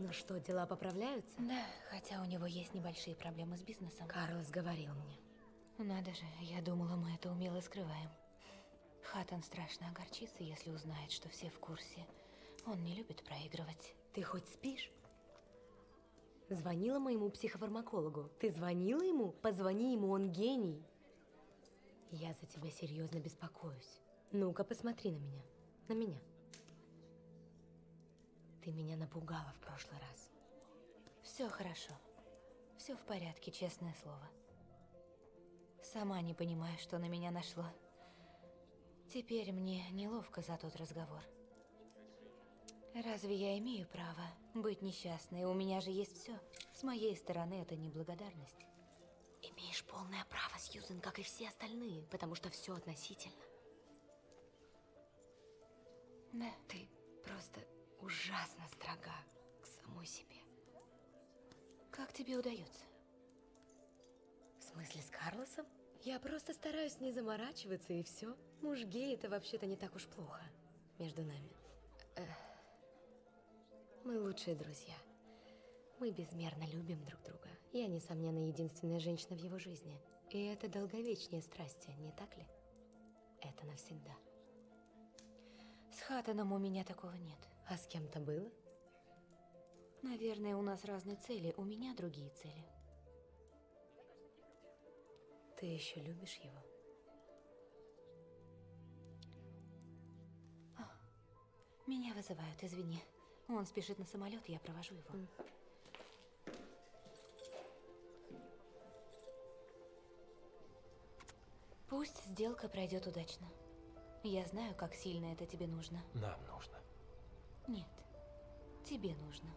Ну что, дела поправляются? Да, хотя у него есть небольшие проблемы с бизнесом. Карлос говорил мне. Надо же, я думала, мы это умело скрываем. Хаттон страшно огорчится, если узнает, что все в курсе. Он не любит проигрывать. Ты хоть спишь? Звонила моему психофармакологу. Ты звонила ему? Позвони ему, он гений. Я за тебя серьезно беспокоюсь. Ну-ка, посмотри на меня. На меня. Ты меня напугала в прошлый раз. Все хорошо. Все в порядке, честное слово. Сама не понимаю, что на меня нашло. Теперь мне неловко за тот разговор. Разве я имею право быть несчастной? У меня же есть все. С моей стороны это неблагодарность. Имеешь полное право, Сьюзен, как и все остальные, потому что все относительно. Да. Ты ужасно строга к самой себе. Как тебе удается? В смысле, с Карлосом? Я просто стараюсь не заморачиваться, и все. Муж гей, это вообще-то не так уж плохо между нами. Эх. Мы лучшие друзья. Мы безмерно любим друг друга. Я, несомненно, единственная женщина в его жизни. И это долговечнее страсти, не так ли? Это навсегда. С Хаттоном у меня такого нет. А с кем-то было? Наверное, у нас разные цели, у меня другие цели. Ты еще любишь его? Меня вызывают, извини. Он спешит на самолет, я провожу его. Mm. Пусть сделка пройдет удачно. Я знаю, как сильно это тебе нужно. Нам нужно. Нет, тебе нужно.